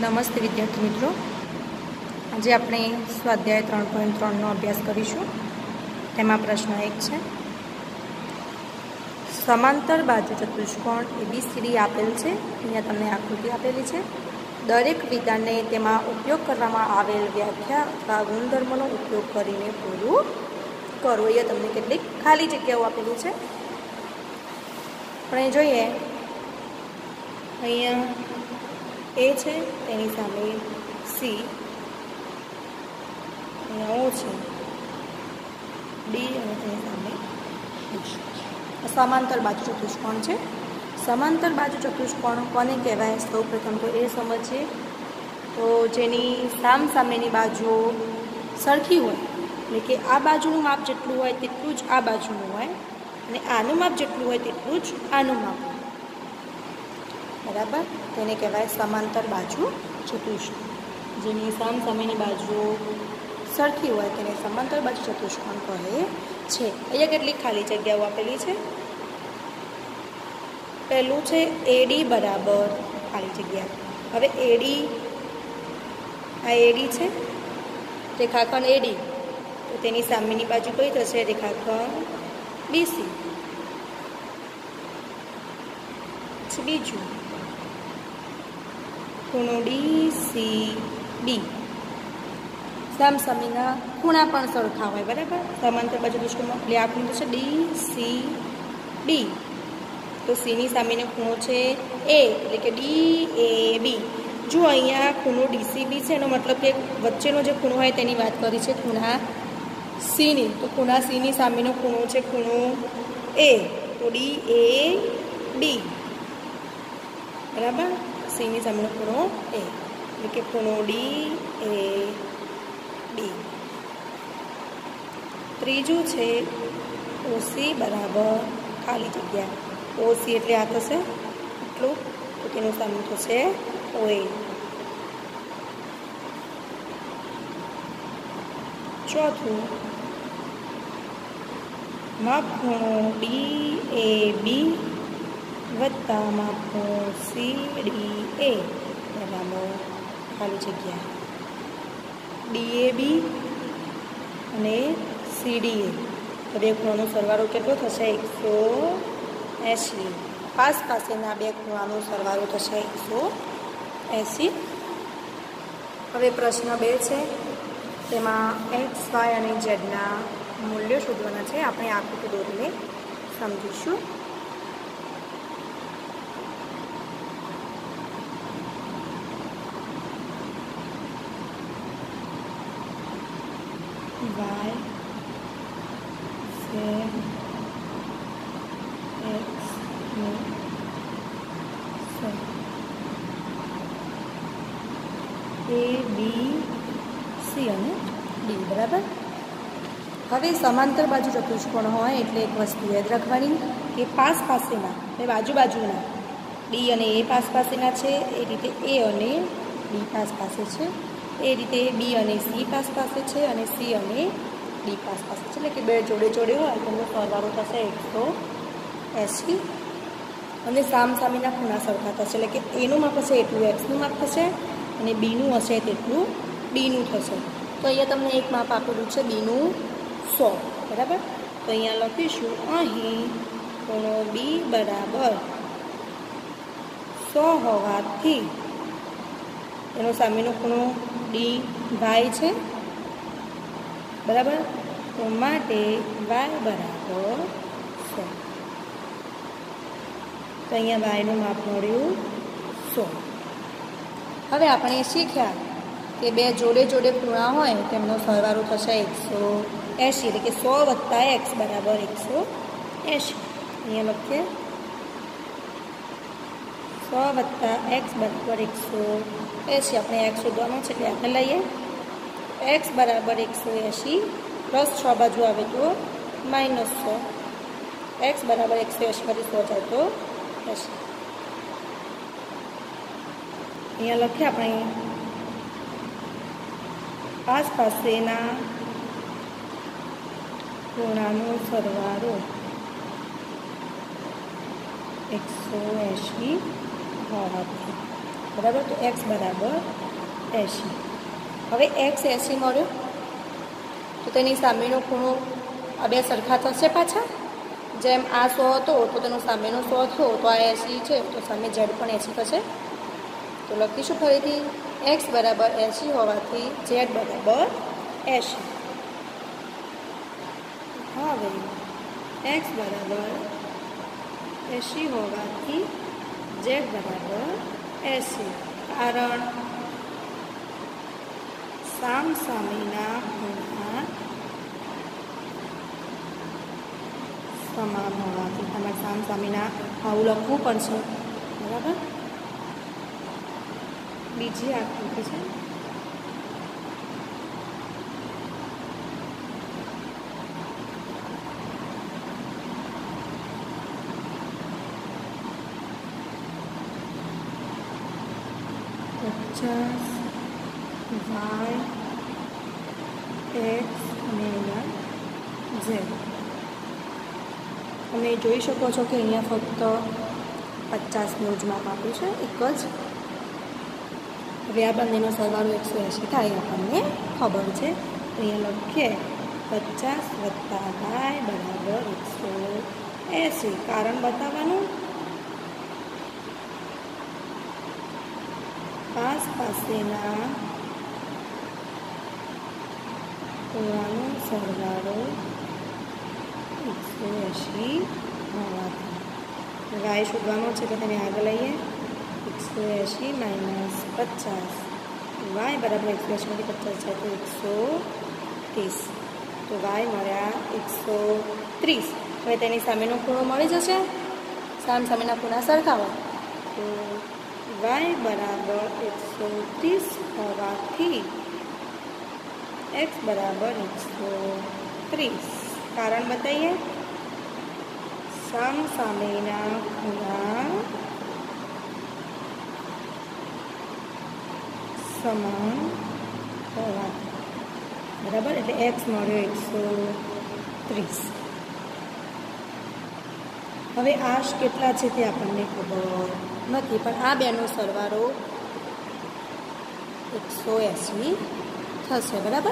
નમસ્તે વિદ્યાર્થી મિત્રો. આજે આપણે સ્વાધ્યાય ત્રણ પોઈન્ટ ત્રણનો અભ્યાસ કરીશું. તેમાં પ્રશ્ન એક છે. સમાંતર બાજુ ચતુષ્કોણ એબીસીડી આપેલ છે. અહીંયા તમને આકૃતિ આપેલી છે. દરેક વિધાનને તેમાં ઉપયોગ કરવામાં આવેલ વ્યાખ્યા અથવા ગુણધર્મનો ઉપયોગ કરીને પૂરું કરો. અહીંયા તમને કેટલીક ખાલી જગ્યાઓ આપેલી છે. આપણે જોઈએ. અહીંયા એ છે, તેની સામે સી. ઓ છે, ડી અને તેની સામે સમાંતર બાજુ ચતુષ્કોણ છે. સમાંતર બાજુ ચતુષ્કોણ કોને કહેવાય? સૌ પ્રથમ તો એ સમજીએ. તો જેની સામ સામેની બાજુઓ સરખી હોય, એટલે કે આ બાજુનું માપ જેટલું હોય તેટલું જ આ બાજુનું હોય, અને આનું માપ જેટલું હોય તેટલું જ આનું માપ બરાબર? તેને કહેવાય સમાંતર બાજુ ચતુષ્કોણ. જેની સામ સામેની બાજુઓ સરખી હોય તેને સમાંતર બાજુ ચતુષ્કોણ કહે છે. અહીંયા કેટલીક ખાલી જગ્યાઓ આપેલી છે. પહેલું છે એડી બરાબર ખાલી જગ્યા. હવે એડી, આ એડી છે. રેખાખંડ એડી. તો તેની સામેની બાજુ કઈ થશે? રેખાખંડ બીસી. બીજું. ખૂણો ડી સી બી સામસામીના ખૂણા પણ સરખા હોય, બરાબર? સમાંતર બાજુ દૃષ્ટિમાં એટલે આ ખૂણો છે ડી સી બી તો સીની સામેનો ખૂણો છે એ એટલે કે ડી એ બી જો અહીંયા ખૂણો ડીસીબી છે, એનો મતલબ કે વચ્ચેનો જે ખૂણો હોય તેની વાત કરી છે ખૂણા સીની તો ખૂણા સીની સામેનો ખૂણો છે ખૂણો એ તો ડી એ બી બરાબર? સીની સામે ખૂણો એ. એટલે કે ખૂણો ડી, એ, ડી. ત્રીજું છે ઓસી બરાબર ખાલી જગ્યા. ઓસી એટલે આ થશે એટલું, તો તેનું સામે થશે ઓએ. ચોથું, માપ ખૂણો ડી, એ, બી વત્તા માપો સી ડી એ બરાબર ખાલી જગ્યા. ડીએબી અને સીડીએ તો બે ખૂણાનો સરવાળો કેટલો થશે? એકસો એંશી. પાસ પાસેના બે ખૂણાનો સરવાળો થશે એકસો એંશી. હવે પ્રશ્ન બે છે. તેમાં એક્સ, વાય અને ઝેડના મૂલ્યો શોધવાના છે. આપણે આકૃતિ દોરીને સમજીશું y z x A B C અને ડી બરાબર હવે સમાંતર બાજુ ચતુષ્કોણ હોય એટલે એક વસ્તુ યાદ રાખવાની કે પાસ પાસેના એ બાજુ બાજુના ડી અને એ પાસ પાસેના છે, એ રીતે એ અને ડી પાસ પાસે છે, એ રીતે બી અને સી પાસ પાસે છે અને સી અને ડી પાસ પાસે છે. એટલે કે બે જોડે જોડે હોય તેમનો સરવાળો થશે એકસો એંસી અને સામ સામેના ખૂણા સરખા થશે. એટલે કે એનું માપ હશે એટલું એક્સનું માપ થશે અને બીનું હશે તેટલું ડીનું થશે. તો અહીંયા તમને એક માપ આપેલું છે બીનું સો. બરાબર? તો અહીંયા લખીશું, અહીં ખૂણો બી બરાબર સો હોવાથી એનો સામેનો ખૂણો ડી વાય છે. બરાબર? તો માટે વાય બરાબર સો. તો અહીંયા વાયનું માપ મળ્યું સો. હવે આપણે શીખ્યા કે બે જોડે જોડે ખૂણા હોય, તેમનો સરવાળો થશે એકસો એંશી એટલે કે સો વત્તા એક્સ બરાબર એકસો એંશી અહીંયા લખીએ સો વત્તા એક્સ બરાબર એકસો એંશી આપણે એક્સ શોધવાનું છે એટલે આપણે લઈએ એક્સ બરાબર એકસો એંશી પ્લસ છ બાજુ આવે તો માઇનસ સો એક્સ બરાબર એકસો એંશીમાંથી સો જાય તો એંશી અહીંયા લખીએ આપણે આસપાસેના ખૂણાનો સરવાળો એકસો એંશી હોવાથી. બરાબર? તો એક્સ બરાબર એંશી. હવે એક્સ એંશી મળ્યો. તો તેની સામેનો ખૂણો આ બે સરખા થશે પાછા? જેમ આ સો હતો, તો તેનો સામેનો સો થયો. તો આ એંશી છે, તો સામે ઝેડ પણ એંશી થશે. તો લખીશું ફરીથી. એક્સ બરાબર એંશી હોવાથી ઝેડ બરાબર એંશી. હવે એક્સ બરાબર એંશી હોવાથી ઝેડ બરાબર એંશી કારણ સામ સામેના ખૂણા સમાન હોવાથી તમારે સામ સામેના આવું લખવું પડશે બરાબર? બીજી આકૃતિ છે. પચાસ વાય એક્સ અને અહીંયા તમે જોઈ શકો છો કે અહીંયા ફક્ત પચાસનું જ માપ આપ્યું છે, એક જ હવે આ બંનેનો સરવાળો એકસો એંશી થાય, આપણને ખબર છે. અહીંયા લખીએ, પચાસ વત્તા વાય બરાબર એકસો એંશી. કારણ બતાવવાનું પાસ પાસેના ખૂણાનો સરવાળો એકસો એંશી હોવાથી વાય શોધવાનો છે તો તેને આગળ લઈએ એકસો એંશી માઇનસ પચાસ વાય બરાબર એકસો એંશીમાંથી પચાસ જાય તો એકસો ત્રીસ તો વાય મળ્યા એકસો ત્રીસ હવે તેની સામેનો ખૂણો મળી જશે સામ સામેના ખૂણા સરખાવા તો વાય બરાબર એકસો ત્રીસ હોવાથી એક્સ બરાબર એકસો ત્રીસ કારણ બતાવીએ સામ સામેના ખૂણા સમાન હોવા બરાબર? એટલે એક્સ મળ્યો એકસો ત્રીસ હવે આશ કેટલા છે તે આપણને ખબર. નથી, પણ આ બેનો સરવાળો એકસો એંસી થશે, બરાબર?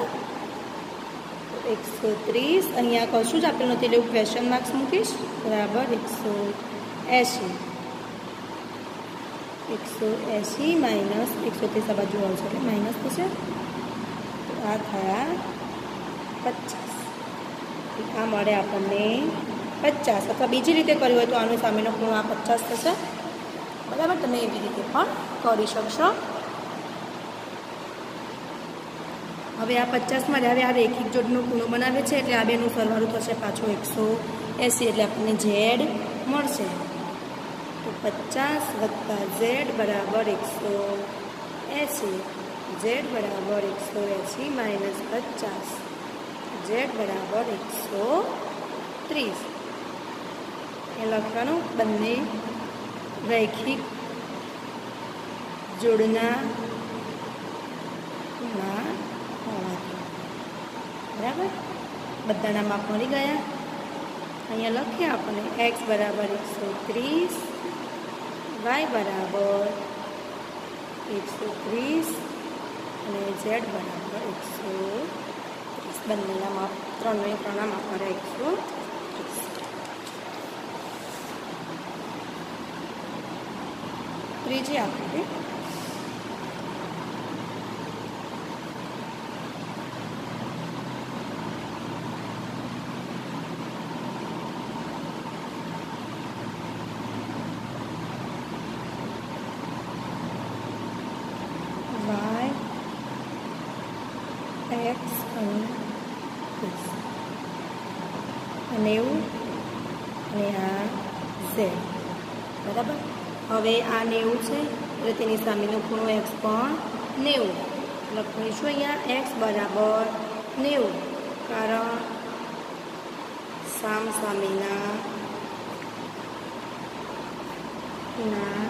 એકસો ત્રીસ અહીંયા કશું જ આપેલું નથી, એટલે હું ક્વેશ્ચન માર્ક્સ મૂકીશ. બરાબર, એકસો એંશી એકસો એંશી માઇનસ એકસો ત્રીસ આ બાજુ આવશે, એટલે માઇનસ થશે. આ થયા પચાસ. આ મળે આપણને પચાસ. અથવા બીજી રીતે કર્યું હોય તો આનો સામેનો ખૂણો આ પચાસ થશે. બરાબર? તમે એવી રીતે પણ કરી શકશો. હવે આ પચાસમાં જ્યારે આ રેખિક જોડનો ખૂણો બનાવે છે એટલે આ બેનું સરવાળું થશે પાછો એકસો એંસી એટલે આપણને ઝેડ મળશે. તો પચાસ વત્તા ઝેડ બરાબર એકસો એંસી. ઝેડ બરાબર એકસો એંસી માઇનસ પચાસ. ઝેડ બરાબર એકસો ત્રીસ. એ લખવાનું બંને રૈખિક જોડના બરાબર? બધાના માપ મળી ગયા? અહીંયા લખીએ આપણે. એક્સ બરાબર એકસો ત્રીસ વાય બરાબર એકસો ત્રીસ અને ઝેડ બરાબર એકસો ત્રીસ. બંનેના માપ, ત્રણને ત્રણના માપ મળ્યા એકસો ત્રીસ ત્રીજી આકૃતિ વાય એક્સ અને ત્રીસ નેવું અને આ ઝેડ બરાબર હવે આ નેવું છે, એટલે તેની સામેનો ખૂણો એક્સ પણ નેવું. લખીશું અહીંયા એક્સ બરાબર નેવું, કારણ સામ સામેના ના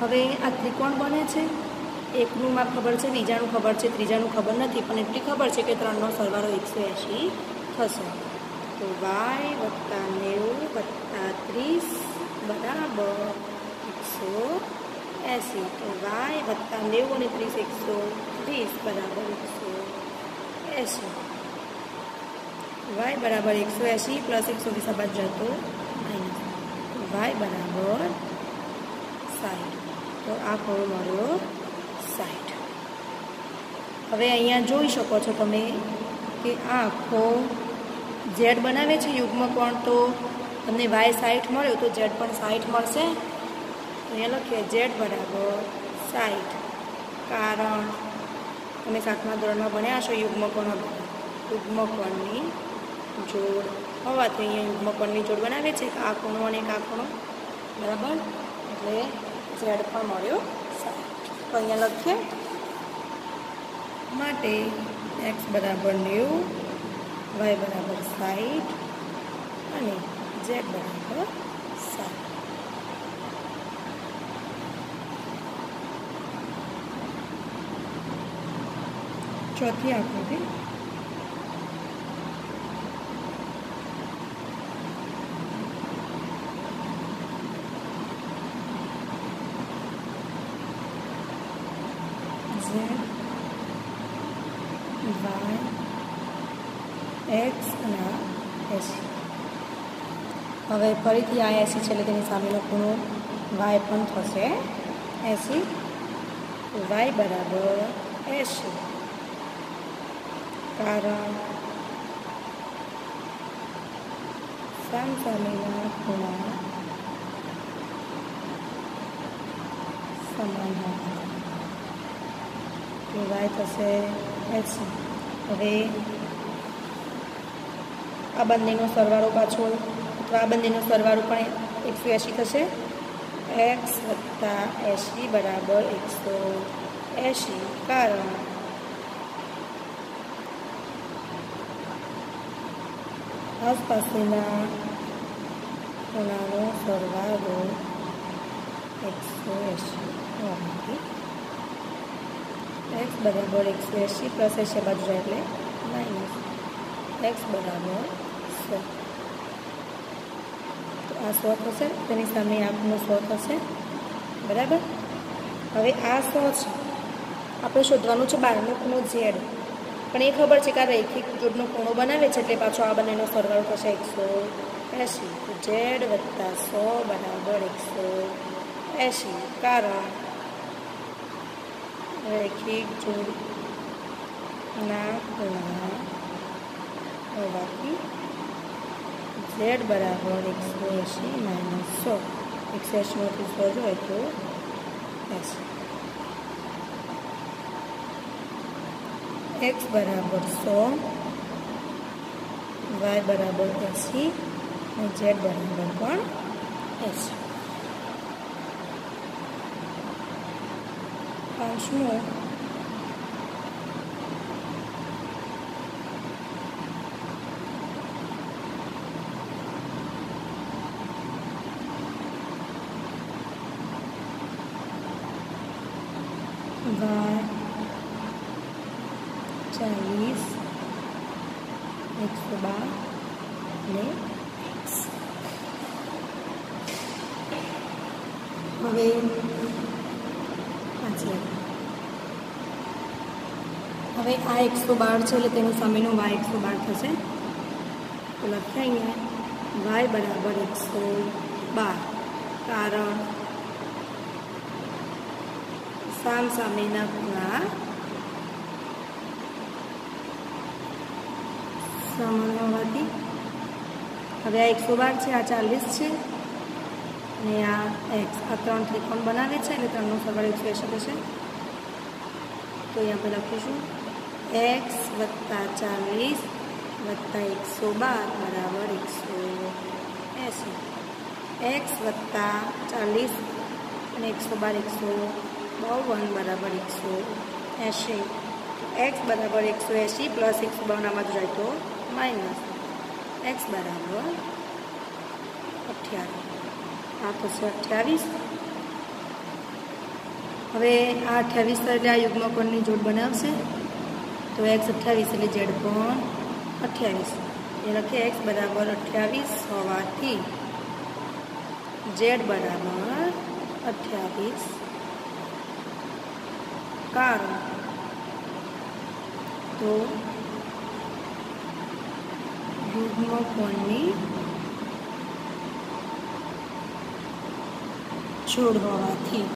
હવે. આ ત્રિકોણ બને છે. એકનું માં ખબર છે, બીજાનું ખબર છે, ત્રીજાનું ખબર નથી, પણ એટલી ખબર છે કે ત્રણનો સરવાળો એકસો એંશી થશે. તો વાય વત્તા નેવું વત્તા ત્રીસ ત્રીસ બરાબર એકસો એંસી તો વાય વત્તા નેવું અને ત્રીસ એકસો વીસ બરાબર એકસો એંસી વાય બરાબર એકસો એંસી પ્લસ એકસો વીસ આ બાજુ જતો માઇનસ વાય બરાબર સાઠ તો આ ખૂણો મળ્યો સાઠ હવે અહીંયા જોઈ શકો છો તમે કે આ આખો ઝેડ બનાવે છે યુગ્મ કોણ તો તમને વાય સાઠ મળ્યો તો ઝેડ પણ સાઠ મળશે. અહીંયા લખીએ ઝેડ બરાબર સાઠ કારણ તમે સાતમા ધોરણમાં ભણ્યા છો યુગ્મકોણ યુગ્મકોણની જોડ. હોવાથી અહીંયા યુગ્મકોણની જોડ બનાવે છે આ ખૂણો અને આ ખૂણો. બરાબર? એટલે ઝેડ પણ મળ્યો સાઠ તો અહીંયા લખીએ. માટે એક્સ બરાબર નેવું. વાય બરાબર સાઠ અને ઝેડ બરાબર સાત. ચોથી આકૃતિ ઝેડ વાય એક્સ અને આ એસી હવે ફરીથી આ એસી છે એટલે તેની સામેનો ખૂણો વાય પણ થશે એસી વાય બરાબર એસી કારણ સામ સામેના ખૂણા સમાન હોય તો વાય થશે એસી હવે આ બંનેનો સરવાળો પાછો અથવા આ બંનેનો સરવાળો પણ એકસો એંશી થશે. એક્સ વત્તા એંશી બરાબર એકસો એંશી. કારણ આસપાસના ખૂણાનો સરવાળો એકસો એંશી. એક્સ બરાબર એકસો એંશી પ્લસ એંશી બાજુ એટલે માઇનસ એક્સ બરાબર સો. તો આ સો થશે, તેની સામે આપનો સો થશે. બરાબર? હવે આ સો છે. આપણે શોધવાનું છે બારનો ખૂણો ઝેડ. પણ એ ખબર છે કે આ રૈખિક જોડનો ખૂણો બનાવે છે, એટલે પાછો આ બંનેનો સરવાળો થશે એકસો એંશી. ઝેડ વત્તા સો બરાબર એકસો એંશી. કારણ રૈખિક જોડના ખૂણા હોવાથી ઝેડ બરાબર એકસો એંશી માઇનસ સો. એકસો એંશીમાંથી સો જોઈએ તો એંશી એક્સ બરાબર સો. વાય બરાબર એંશી. અને ઝેડ બરાબર પણ એંશી. પાંચમું વાય ચાલીસ એકસો બાર અને એક્સ હવે પાછી હવે આ એકસો બાર છે એટલે તેની સામેનું વાય એકસો બાર થશે. તો લખીએ અહીંયા. વાય બરાબર એકસો બાર. કારણ સામ સામેના ખૂણા સમાન હોવાથી. હવે આ એકસો બાર છે, આ ચાલીસ છે. અને આ એક્સ આ ત્રણ ત્રિકોણ બનાવે છે, એટલે ત્રણનો સરવાળો એકસો એંશી થશે તો અહીંયા આપણે લખીશું. એક્સ વત્તા ચાલીસ વત્તા એકસો બાર બરાબર એકસો એંસી. એક્સ વત્તા ચાલીસ અને એકસો બાર એકસો બાવન બરાબર એકસો એંશી. એક્સ બરાબર એકસો એંશી પ્લસ એકસો બાવનમાં જાય તો માઇનસ એક્સ બરાબર અઠ્યાવીસ. આ થશે અઠ્યાવીસ. હવે આ અઠ્યાવીસ એટલે આ યુગ્મકોણની જોડ બનાવશે. तो एक्स अठावीस एट जेड कोण अठावीस ए लखी एक्स बराबर अठावीस होवा जेड बराबर अठावीस कारण तो युग्म कोणनी छोड़ होवा